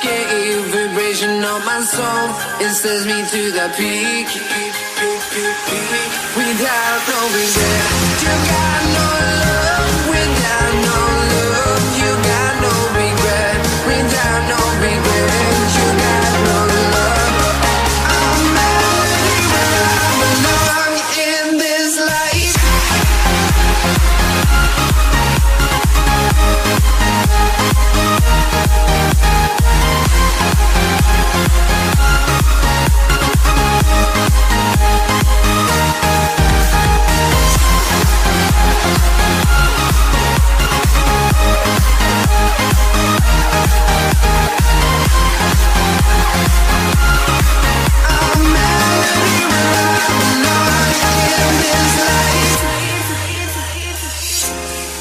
escape. Vibration of my soul, it sends me to the peak. Without no regret, you got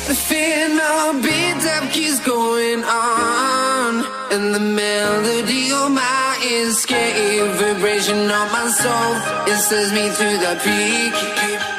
The phantom beat up keeps going on. And the melody of my escape Vibration of my soul It sends me to the peak